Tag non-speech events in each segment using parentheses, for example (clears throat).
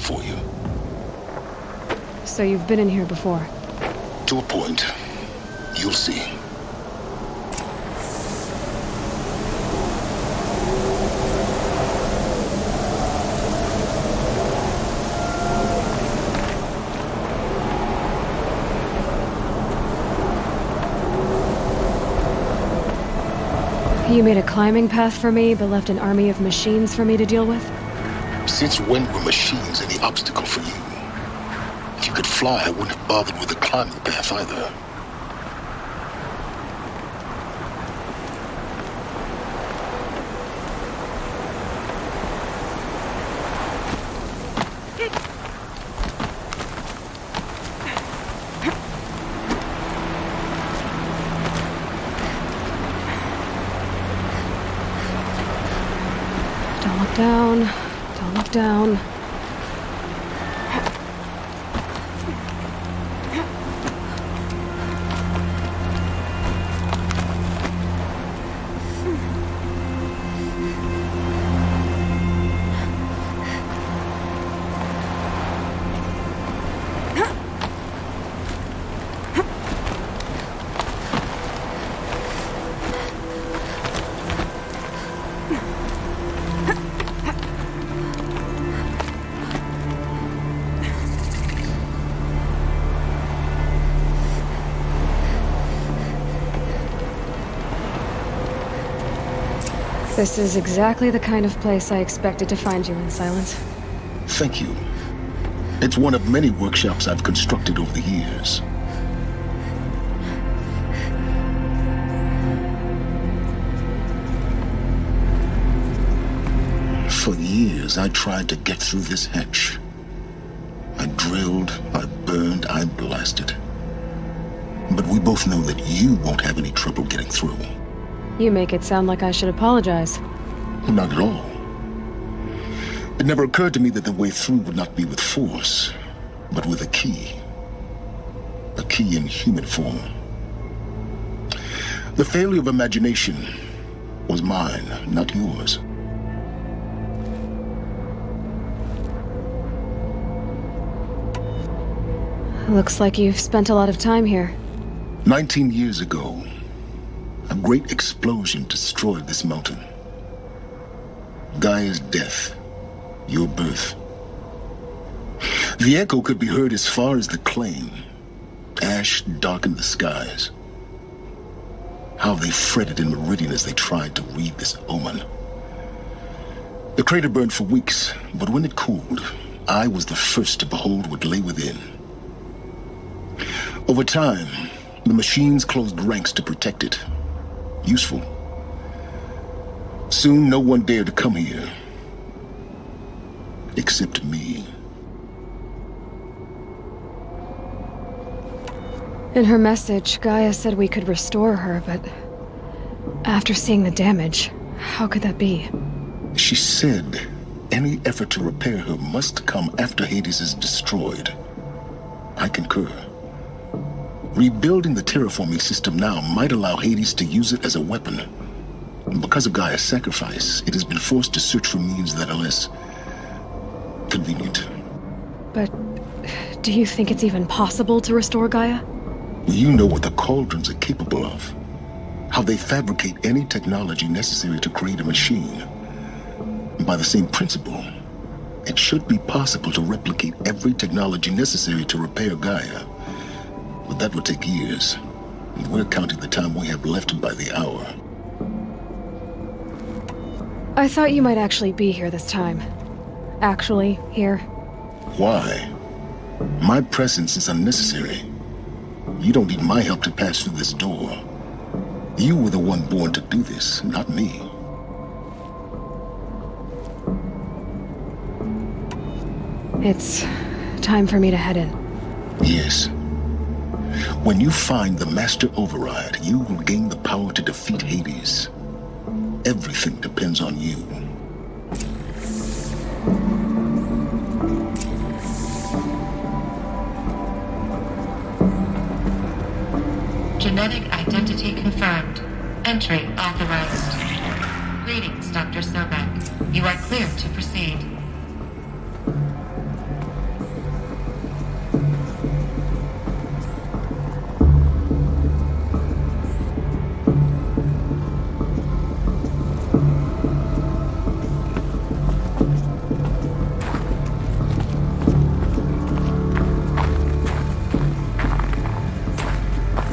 for you. So you've been in here before? To a point. You'll see. You made a climbing path for me, but left an army of machines for me to deal with? Since when were machines any obstacle for you? If you could fly, I wouldn't have bothered with the climbing path either. This is exactly the kind of place I expected to find you in, Sylens. Thank you. It's one of many workshops I've constructed over the years. For years, I tried to get through this hatch. I drilled, I burned, I blasted. But we both know that you won't have any trouble getting through. You make it sound like I should apologize. Not at all. It never occurred to me that the way through would not be with force, but with a key. A key in human form. The failure of imagination was mine, not yours. Looks like you've spent a lot of time here. Nineteen years ago, a great explosion destroyed this mountain. Gaia's death, your birth. The echo could be heard as far as the claim. Ash darkened the skies. How they fretted in Meridian as they tried to read this omen. The crater burned for weeks, but when it cooled, I was the first to behold what lay within. Over time, the machines closed ranks to protect it. Useful. Soon, no one dared to come here. Except me. In her message, Gaia said we could restore her, but... After seeing the damage, how could that be? She said any effort to repair her must come after Hades is destroyed. I concur. Rebuilding the terraforming system now might allow Hades to use it as a weapon. And Because of Gaia's sacrifice, it has been forced to search for means that are less... convenient. But... do you think it's even possible to restore Gaia? You know what the Cauldrons are capable of. How they fabricate any technology necessary to create a machine. By the same principle, it should be possible to replicate every technology necessary to repair Gaia. But that would take years. And we're counting the time we have left by the hour. I thought you might actually be here this time. Actually, here. Why? My presence is unnecessary. You don't need my help to pass through this door. You were the one born to do this, not me. It's time for me to head in. Yes. When you find the Master Override, you will gain the power to defeat Hades. Everything depends on you. Genetic identity confirmed. Entry authorized. Greetings, Dr. Sobek. You are cleared to proceed.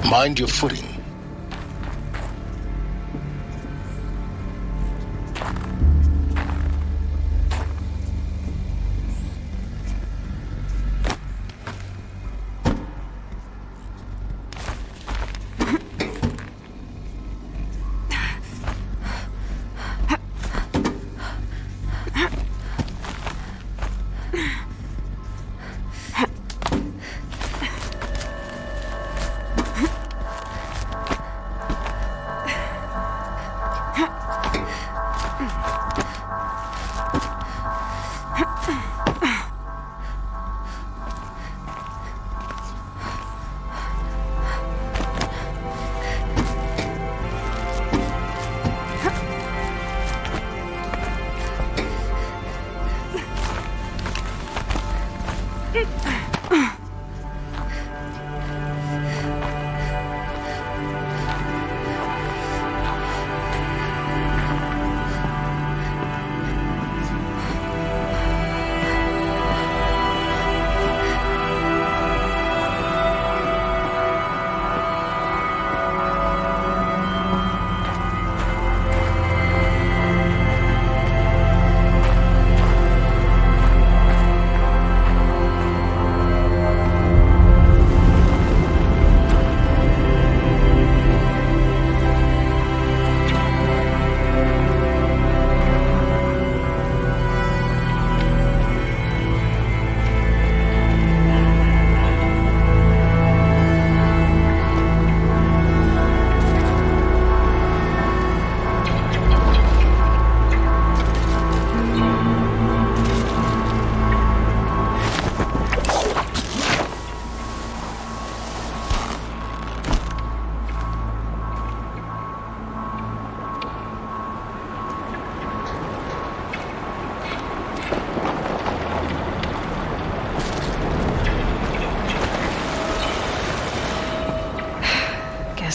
Mind your footing.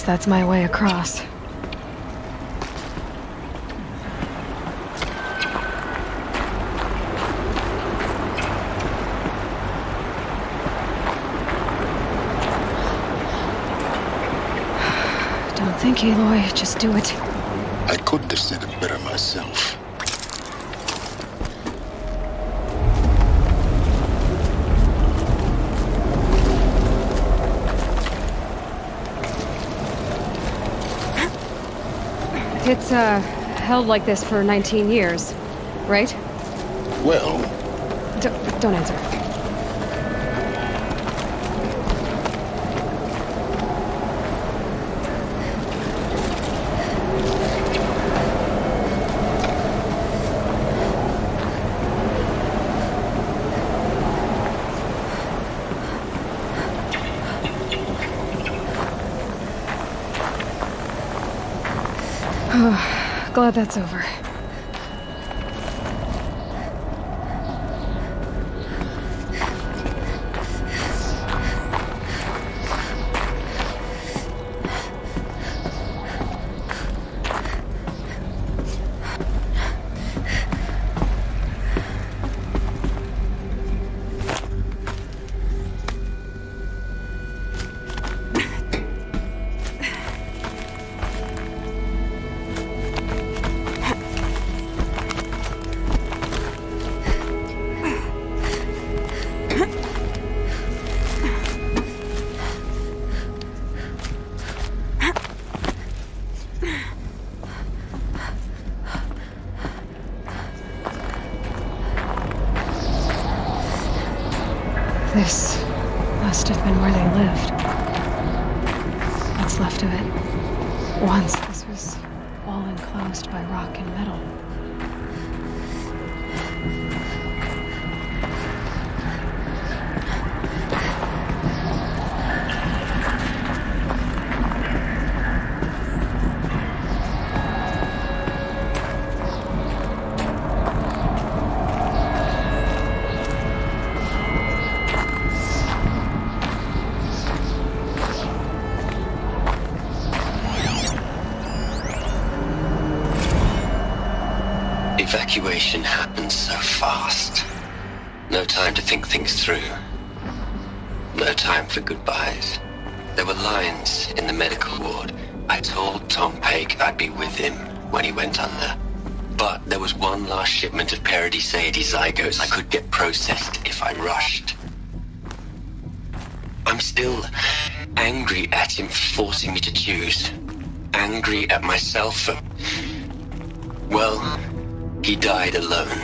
That's my way across. (sighs) Don't think, Aloy. Just do it. I couldn't have said it better myself. It's, uh, held like this for 19 years, right? Well, D don't answer. Glad that's over. This must have been where they lived. What's left of it. Once this was all enclosed by rock and metal. Things through. No time for goodbyes. There were lines in the medical ward. I told Tom Paik I'd be with him when he went under. But there was one last shipment of Paradisaeidae zygotes I could get processed if I rushed. I'm still angry at him for forcing me to choose. Angry at myself for... Well, he died alone.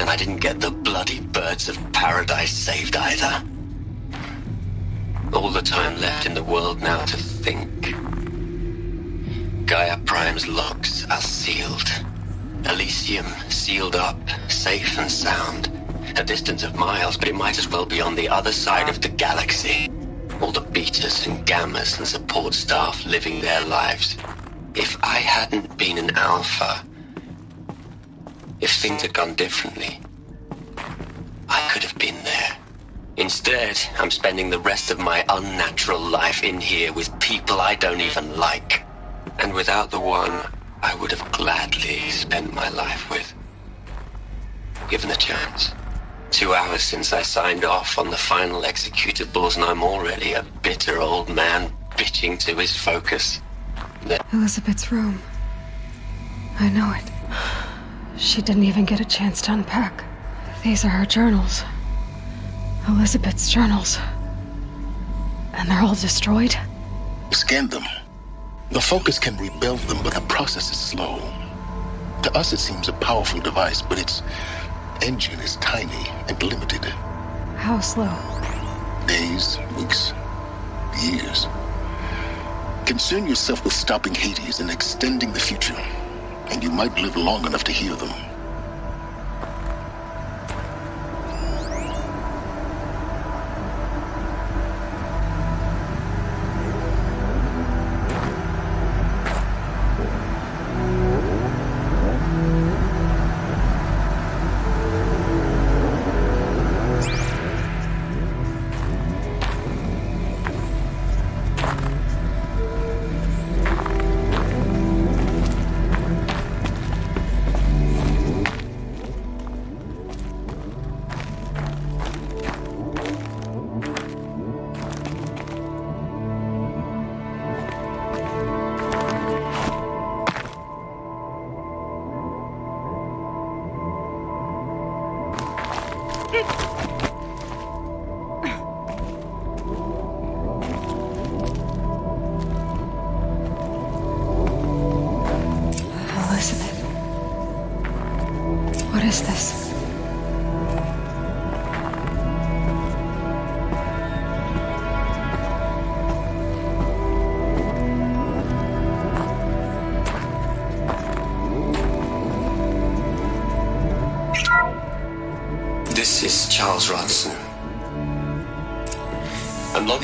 And I didn't get the bloody birds of paradise saved either. All the time left in the world now to think. Gaia Prime's locks are sealed. Elysium sealed up, safe and sound. A distance of miles, but it might as well be on the other side of the galaxy. All the betas and gammas and support staff living their lives. If I hadn't been an alpha, if things had gone differently, I could have been there. Instead, I'm spending the rest of my unnatural life in here with people I don't even like. And without the one I would have gladly spent my life with. Given the chance. Two hours since I signed off on the final executables and I'm already a bitter old man bitching to his focus. The Elizabeth's room. I know it. She didn't even get a chance to unpack. These are her journals. Elizabeth's journals. And they're all destroyed? Scan them. The Focus can rebuild them, but the process is slow. To us, it seems a powerful device, but its engine is tiny and limited. How slow? Days, weeks, years. Concern yourself with stopping Hades and extending the future, and you might live long enough to hear them.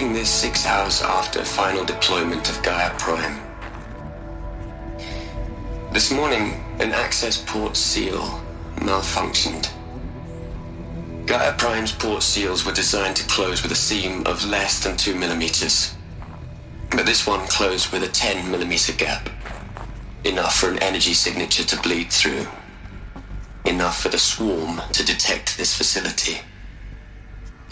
I'm this six hours after final deployment of Gaia Prime. This morning, an access port seal malfunctioned. Gaia Prime's port seals were designed to close with a seam of less than 2 millimeters. But this one closed with a 10 millimeter gap. Enough for an energy signature to bleed through. Enough for the swarm to detect this facility.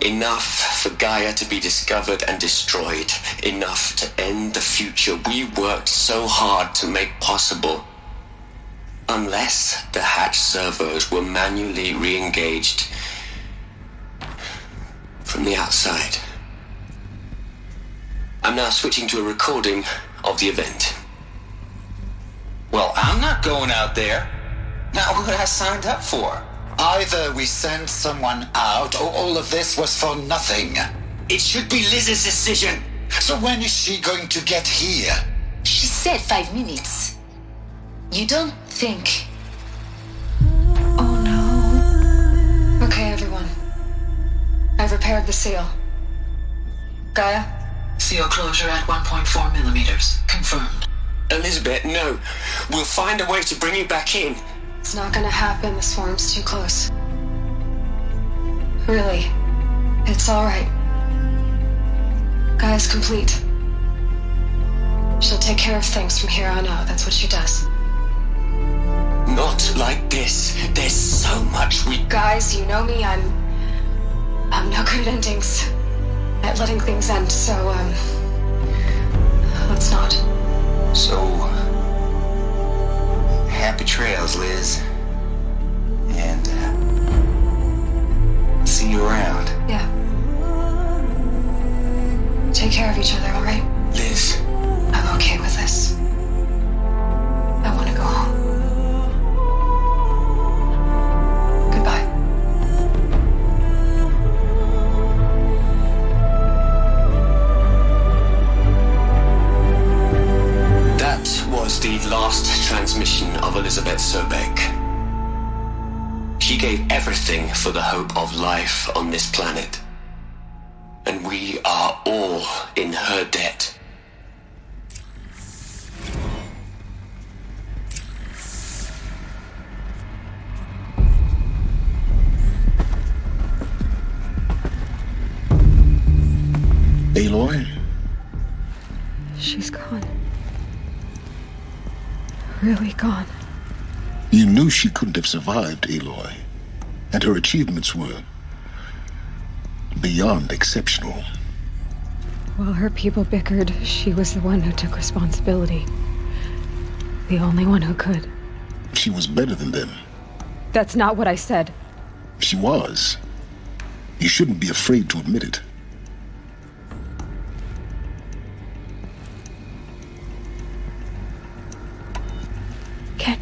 Enough for Gaia to be discovered and destroyed. Enough to end the future we worked so hard to make possible. Unless the hatch servos were manually re-engaged from the outside. I'm now switching to a recording of the event. Well, I'm not going out there. Not what I signed up for. Either we send someone out, or all of this was for nothing. It should be Liz's decision. So when is she going to get here? She said five minutes. You don't think. Oh no. Okay, everyone. I've repaired the seal. Gaia? Seal closure at 1.4 millimeters. Confirmed. Elizabeth, no. We'll find a way to bring you back in. It's not gonna happen. The swarm's too close. Really. It's alright. Gaia's complete. She'll take care of things from here on out. That's what she does. Not like this. There's so much we. Guys, you know me, I'm. I'm no good at endings. At letting things end, so, um. Let's not. So. Happy trails, Liz. And, uh, See you around. Yeah. Take care of each other, alright? Liz. I'm okay with this. Gave everything for the hope of life on this planet. And we are all in her debt. Aloy? She's gone. Really gone. You knew she couldn't have survived, Aloy. And her achievements were beyond exceptional. While her people bickered, she was the one who took responsibility. The only one who could. She was better than them. That's not what I said. She was. You shouldn't be afraid to admit it.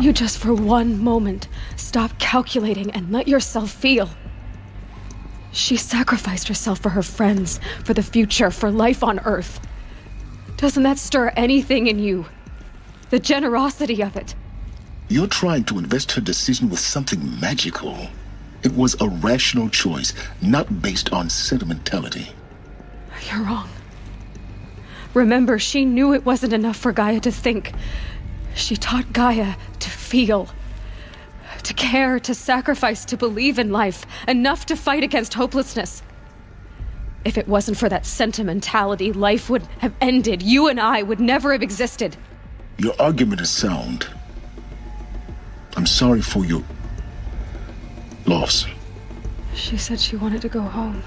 You just for one moment stop calculating and let yourself feel? She sacrificed herself for her friends, for the future, for life on Earth. Doesn't that stir anything in you? The generosity of it. You're trying to invest her decision with something magical. It was a rational choice, not based on sentimentality. You're wrong. Remember, she knew it wasn't enough for Gaia to think. She taught Gaia feel. To care, to sacrifice, to believe in life, enough to fight against hopelessness. If it wasn't for that sentimentality, life would have ended. You and I would never have existed. Your argument is sound. I'm sorry for your loss. She said she wanted to go home.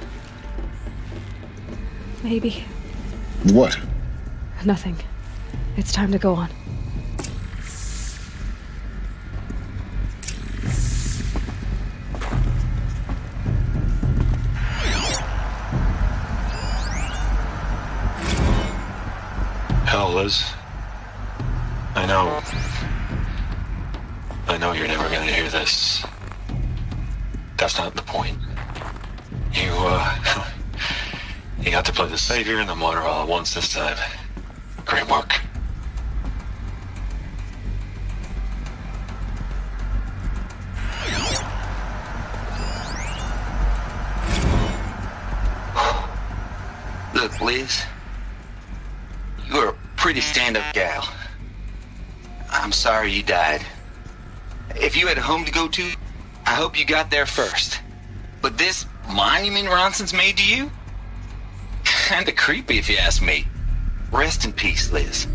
Maybe. What? Nothing. It's time to go on. Hell, Liz. I know. I know you're never gonna hear this. That's not the point. You, uh. (laughs) You got to play the savior and the martyr all at once this time. Great work. Look, Liz. Pretty stand up gal. I'm sorry you died. If you had a home to go to, I hope you got there first. But this monument Ronson's made to you? (laughs) Kinda creepy if you ask me. Rest in peace, Liz.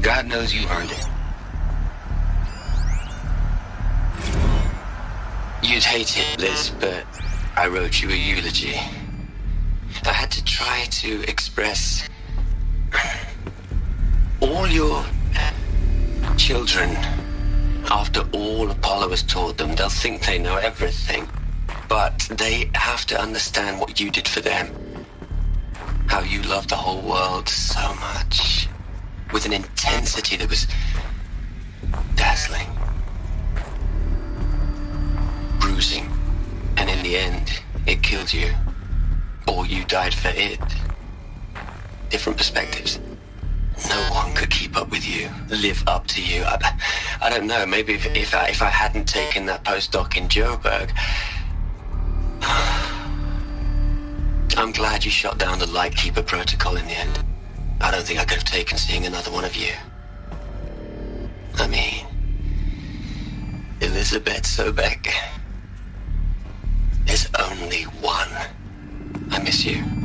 God knows you earned it. You'd hate it, Liz, but I wrote you a eulogy. I had to try to express all your children. After all Apollo has taught them, they'll think they know everything. But they have to understand what you did for them. How you loved the whole world so much. With an intensity that was dazzling. Bruising. And in the end, it killed you. Or you died for it. Different perspectives. No one could keep up with you, live up to you. I, I don't know. Maybe if, if I if I hadn't taken that postdoc in Joburg, (sighs) I'm glad you shot down the Lightkeeper protocol in the end. I don't think I could have taken seeing another one of you. I mean, Elizabeth Sobek. There's only one. I miss you.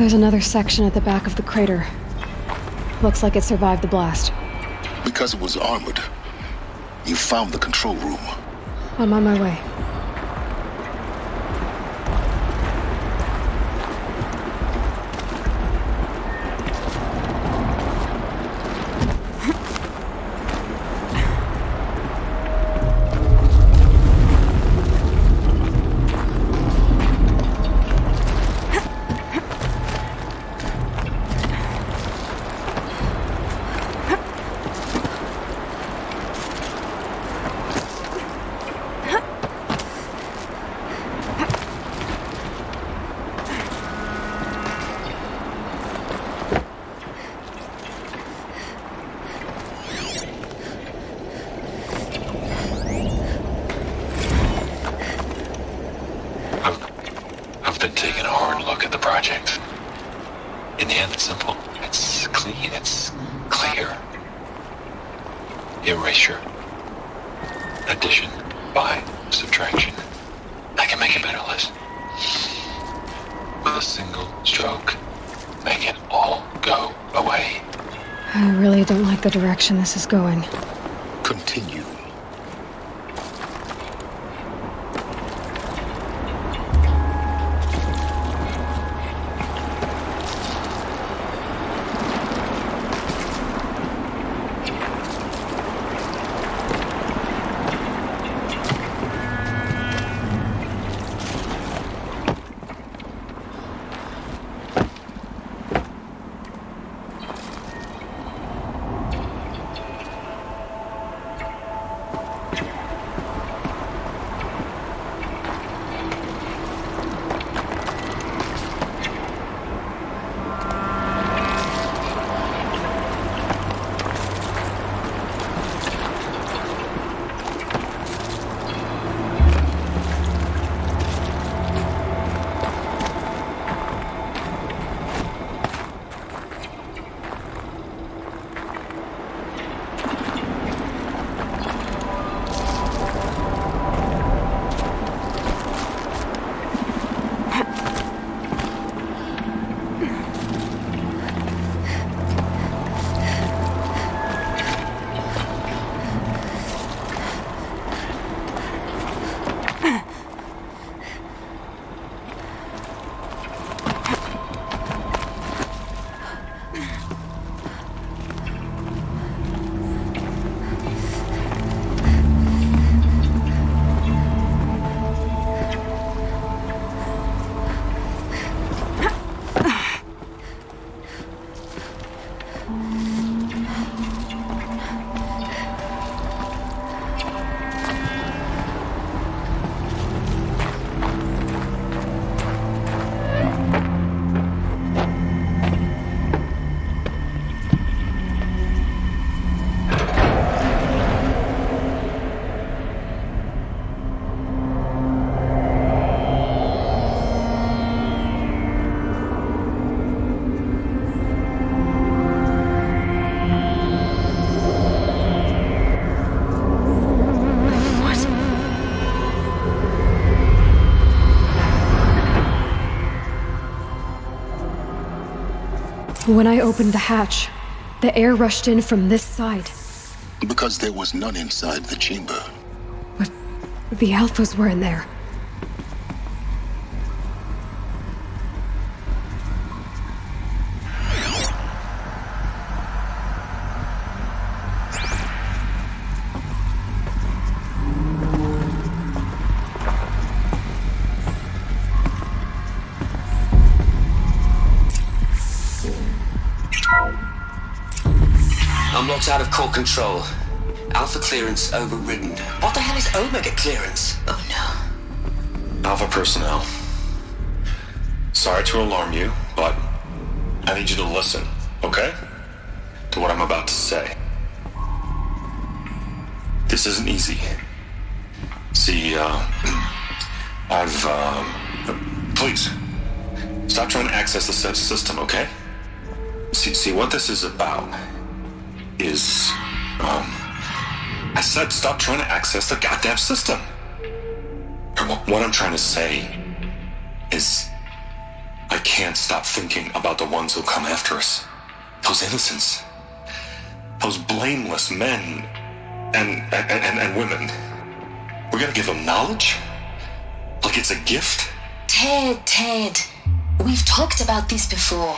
There's another section at the back of the crater. Looks like it survived the blast. Because it was armored, you found the control room. I'm on my way. Direction this is going. When I opened the hatch, the air rushed in from this side. Because there was none inside the chamber. But the Alphas were in there. Assault out of core control. Alpha clearance overridden. What the hell is Omega clearance? Oh no. Alpha personnel. Sorry to alarm you, but I need you to listen, okay? To what I'm about to say. This isn't easy. See, uh, (clears throat) I've, um, please, stop trying to access the system, okay? See, see, what this is about is, um, I said stop trying to access the goddamn system. What I'm trying to say is, I can't stop thinking about the ones who come after us. Those innocents. Those blameless men and, and, and, and women. We're gonna give them knowledge? Like it's a gift? Ted, Ted. We've talked about this before.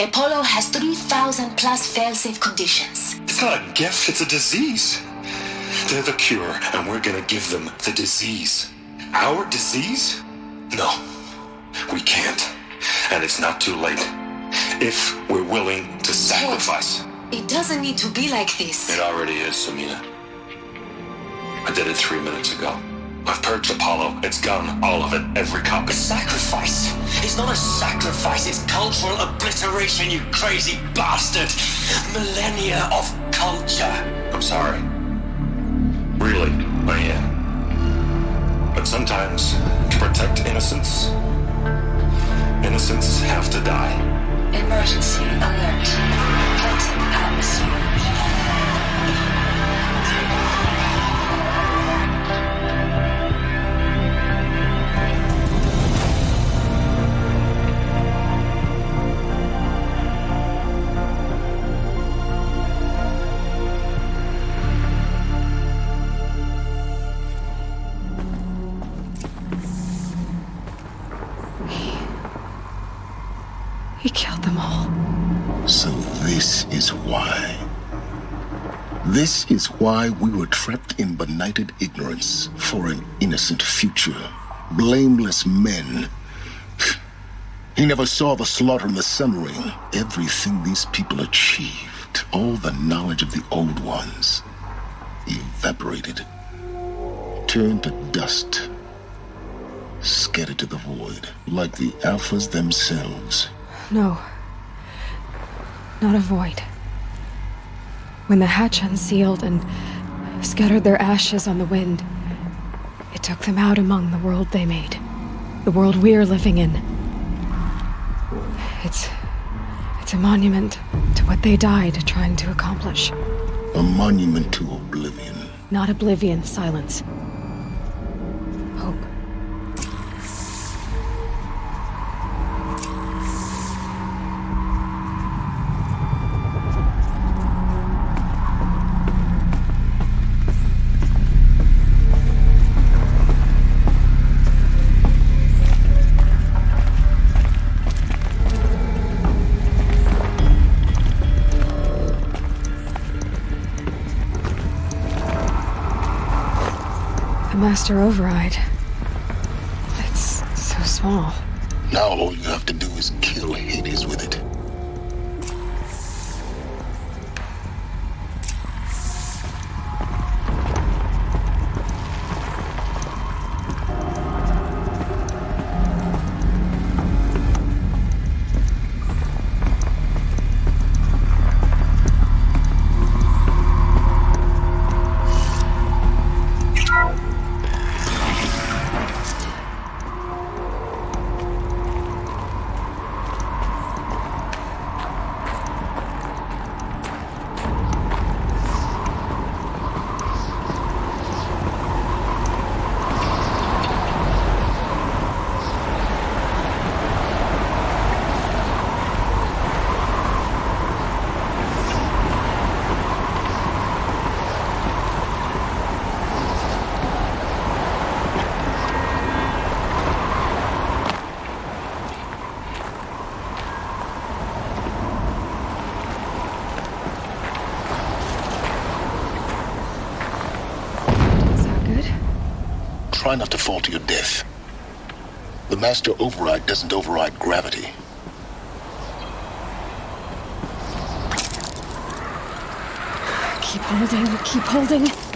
Apollo has 3,000 plus fail-safe conditions. It's not a gift, it's a disease. They're the cure, and we're gonna give them the disease. Our disease? No, we can't. And it's not too late. If we're willing to sacrifice. It doesn't need to be like this. It already is, Samina. I did it three minutes ago. I've purged Apollo. It's gone. All of it. Every copy. Sacrifice? It's not a sacrifice, it's cultural obliteration, you crazy bastard! Millennia of culture! I'm sorry. Really, I am. But sometimes, to protect innocence, innocents have to die. Emergency alert. Halted atmosphere. This is why. This is why we were trapped in benighted ignorance for an innocent future. Blameless men. (sighs) He never saw the slaughter and the summering. Everything these people achieved, all the knowledge of the old ones, evaporated, turned to dust, scattered to the void, like the Alphas themselves. No. Not a void. When the hatch unsealed and scattered their ashes on the wind, it took them out among the world they made. The world we're living in. It's. It's a monument to what they died trying to accomplish. A monument to oblivion. Not oblivion, silence. Master Override. It's so small. Now all you have to do is kill Hades with it. Master Override doesn't override gravity. Keep holding, keep holding.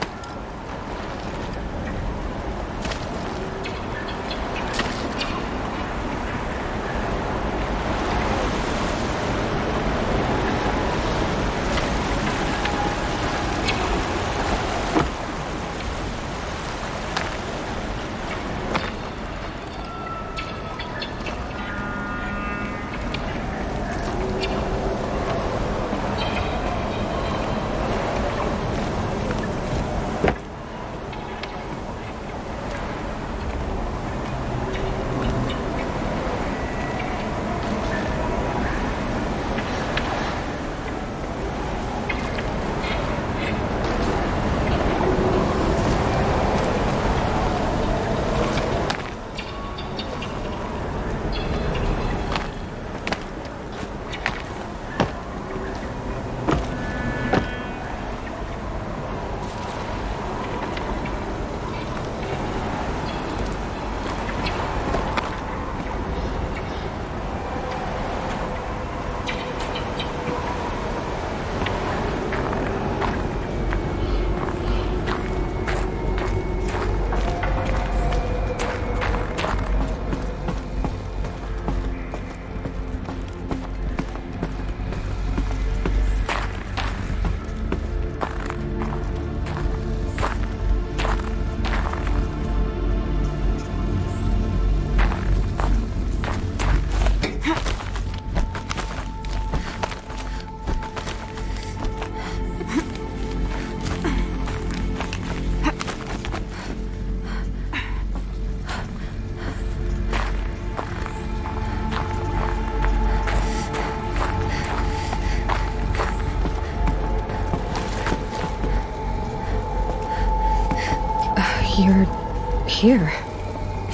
Here.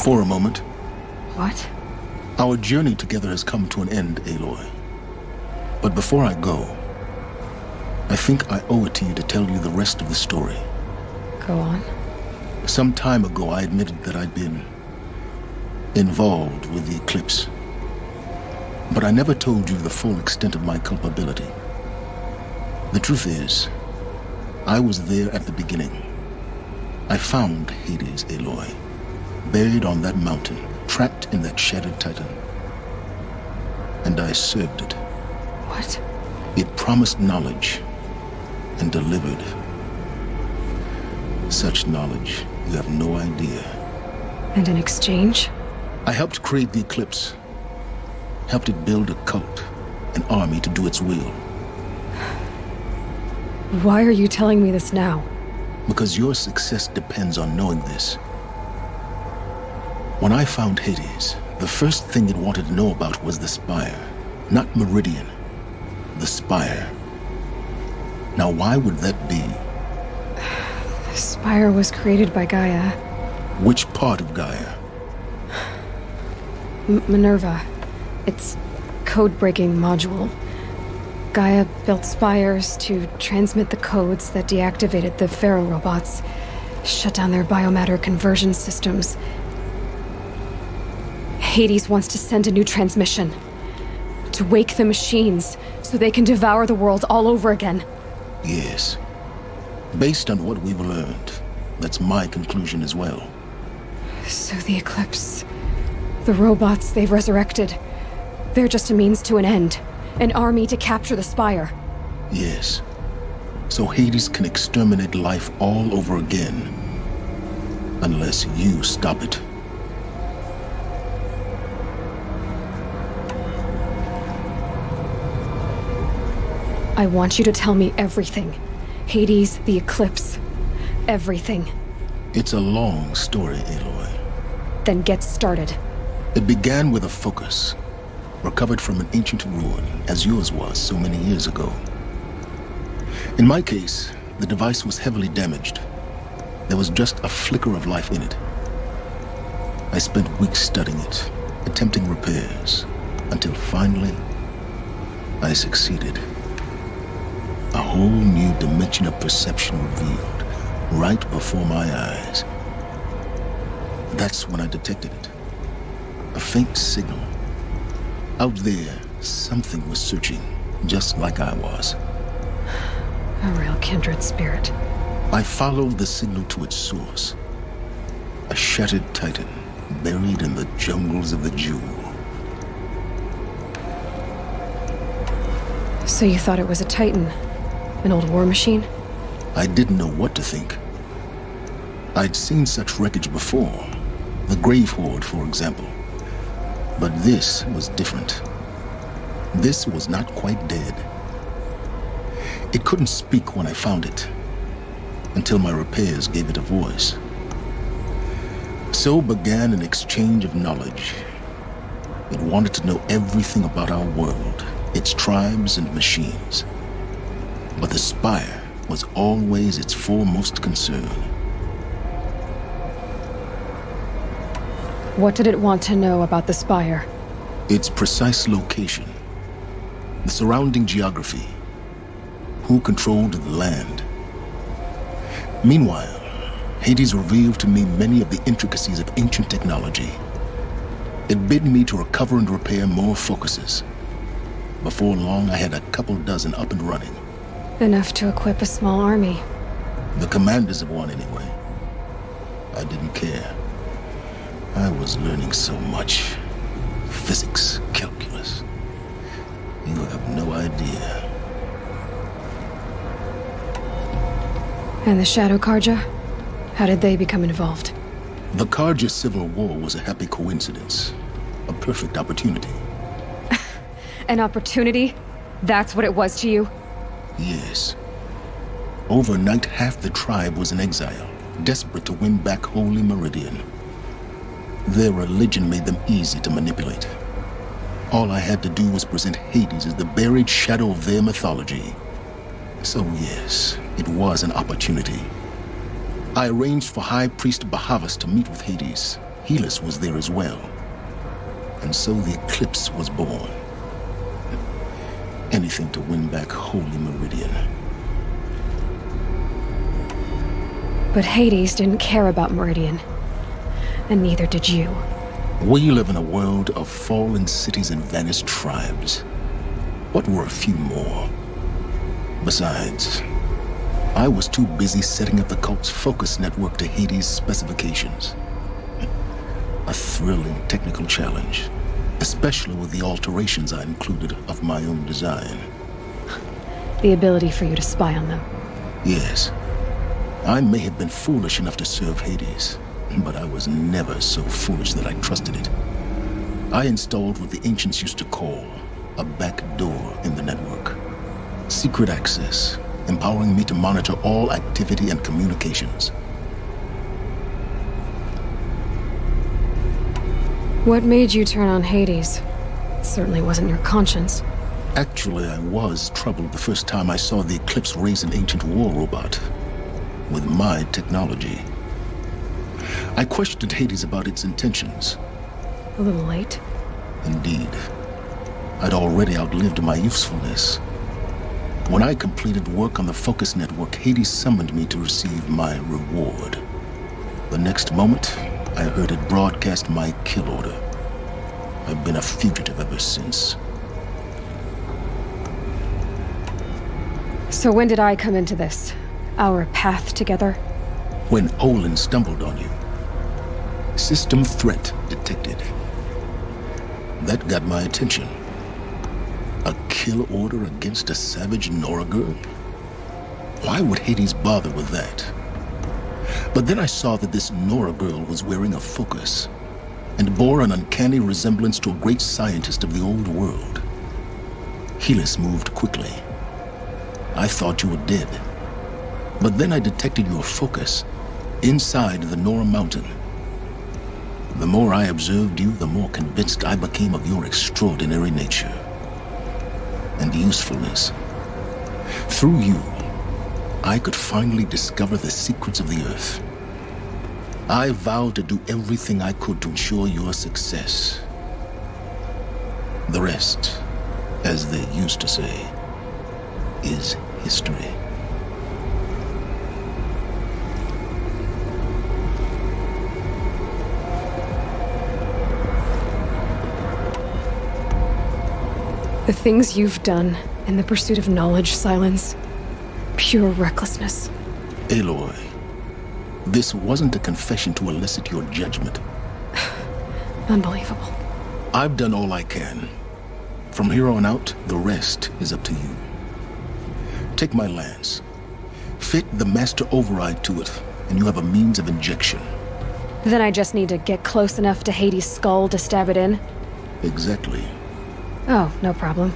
For a moment. What? Our journey together has come to an end, Aloy. But before I go, I think I owe it to you to tell you the rest of the story. Go on. Some time ago, I admitted that I'd been involved with the eclipse. But I never told you the full extent of my culpability. The truth is, I was there at the beginning. I found Hades, Aloy, buried on that mountain, trapped in that shattered titan. And I served it. What? It promised knowledge and delivered. Such knowledge, you have no idea. And in exchange? I helped create the Eclipse. Helped it build a cult, an army to do its will. Why are you telling me this now? Because your success depends on knowing this. When I found Hades, the first thing it wanted to know about was the Spire. Not Meridian. The Spire. Now why would that be? The Spire was created by Gaia. Which part of Gaia? M Minerva. Its code-breaking module. Gaia built spires to transmit the codes that deactivated the Faro robots, shut down their biomatter conversion systems. Hades wants to send a new transmission. To wake the machines, so they can devour the world all over again. Yes. Based on what we've learned, that's my conclusion as well. So the Eclipse. The robots they've resurrected. They're just a means to an end. An army to capture the Spire. Yes. So Hades can exterminate life all over again. Unless you stop it. I want you to tell me everything. Hades, the Eclipse. Everything. It's a long story, Aloy. Then get started. It began with a focus. Recovered from an ancient ruin, as yours was so many years ago. In my case, the device was heavily damaged. There was just a flicker of life in it. I spent weeks studying it, attempting repairs, until finally, I succeeded. A whole new dimension of perception revealed, right before my eyes. That's when I detected it. A faint signal. Out there, something was searching, just like I was. A real kindred spirit. I followed the signal to its source. A shattered titan buried in the jungles of the Jewel. So you thought it was a titan? An old war machine? I didn't know what to think. I'd seen such wreckage before. The Grave-Hoard, for example. But this was different. This was not quite dead. It couldn't speak when I found it, until my repairs gave it a voice. So began an exchange of knowledge. It wanted to know everything about our world, its tribes and machines. But the Spire was always its foremost concern. What did it want to know about the Spire? Its precise location, the surrounding geography, who controlled the land. Meanwhile, Hades revealed to me many of the intricacies of ancient technology. It bid me to recover and repair more focuses. Before long, I had a couple dozen up and running. Enough to equip a small army. The commanders of one, anyway. I didn't care. I was learning so much. Physics, calculus. You have no idea. And the Shadow Carja? How did they become involved? The Carja Civil War was a happy coincidence. A perfect opportunity. (laughs) An opportunity? That's what it was to you? Yes. Overnight, half the tribe was in exile, desperate to win back Holy Meridian. Their religion made them easy to manipulate. All I had to do was present Hades as the buried shadow of their mythology. So yes, it was an opportunity. I arranged for High Priest Bahavas to meet with Hades. Helis was there as well. And so the eclipse was born. Anything to win back Holy Meridian. But Hades didn't care about Meridian. And neither did you. We live in a world of fallen cities and vanished tribes. What were a few more? Besides, I was too busy setting up the cult's focus network to Hades' specifications. (laughs) A thrilling technical challenge, especially with the alterations I included of my own design. The ability for you to spy on them. Yes. I may have been foolish enough to serve Hades, but I was never so foolish that I trusted it. I installed what the ancients used to call a back door in the network. Secret access, empowering me to monitor all activity and communications. What made you turn on Hades? It certainly wasn't your conscience. Actually, I was troubled the first time I saw the Eclipse raise an ancient war robot. With my technology. I questioned Hades about its intentions. A little late. Indeed. I'd already outlived my usefulness. When I completed work on the Focus Network, Hades summoned me to receive my reward. The next moment, I heard it broadcast my kill order. I've been a fugitive ever since. So when did I come into this? Our path together? When Olin stumbled on you. System threat detected. That got my attention. A kill order against a savage Nora girl? Why would Hades bother with that? But then I saw that this Nora girl was wearing a focus and bore an uncanny resemblance to a great scientist of the old world. Helis moved quickly. I thought you were dead. But then I detected your focus inside the Nora Mountain. The more I observed you, the more convinced I became of your extraordinary nature and usefulness. Through you, I could finally discover the secrets of the Earth. I vowed to do everything I could to ensure your success. The rest, as they used to say, is history. The things you've done in the pursuit of knowledge, Sylens, pure recklessness. Aloy, this wasn't a confession to elicit your judgment. (sighs) Unbelievable. I've done all I can. From here on out, the rest is up to you. Take my lance. Fit the master override to it, and you have a means of injection. Then I just need to get close enough to Hades' skull to stab it in? Exactly. Oh, no problem.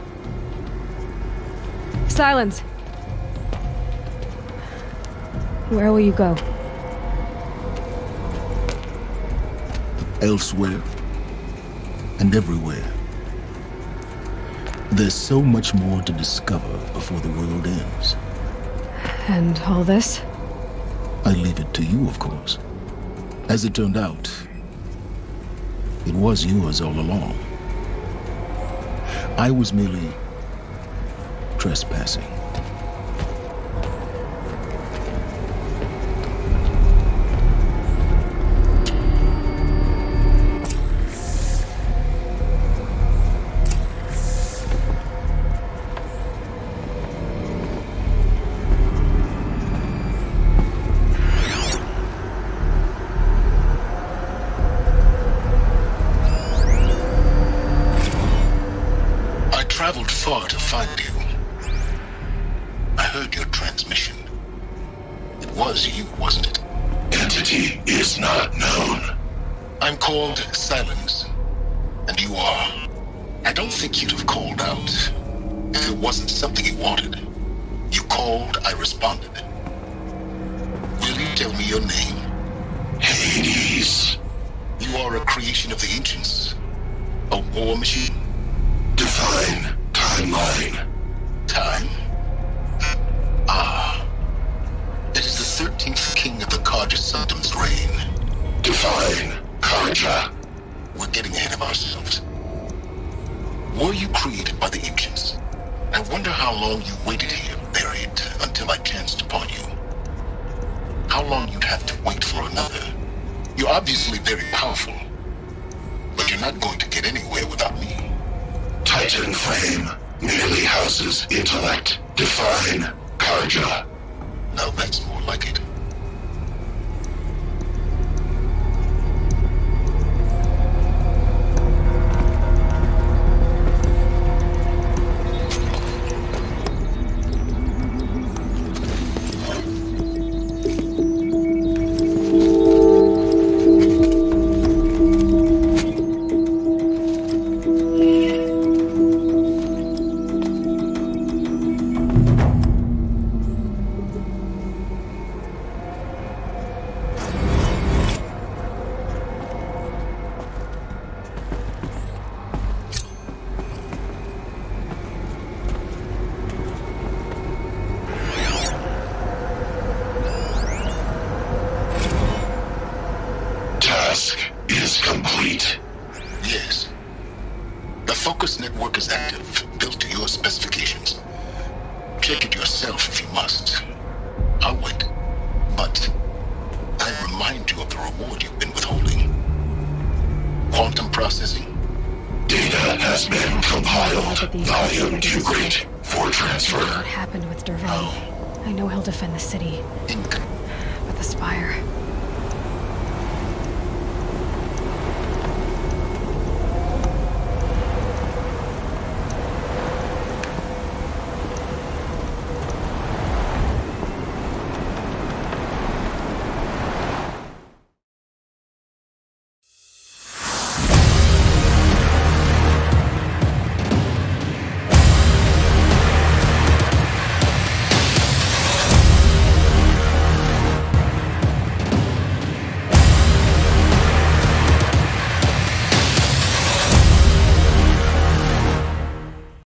Sylens! Where will you go? Elsewhere. And everywhere. There's so much more to discover before the world ends. And all this? I leave it to you, of course. As it turned out, it was yours all along. I was merely trespassing. Was you, wasn't it? Entity is not known. I'm called Sylens. And you are. I don't think you'd have called out if it wasn't something you wanted. You called, I responded. Will you tell me your name? Hades. You are a creation of the ancients. A war machine. Define timeline. Time? Ah. It is the 13th king of the Carja Sanctum's reign. Define Carja. We're getting ahead of ourselves. Were you created by the ancients? I wonder how long you waited here, buried, until I chanced upon you. How long you'd have to wait for another. You're obviously very powerful, but you're not going to get anywhere without me. Titan Flame merely houses intellect. Define Carja. Now that's more like it.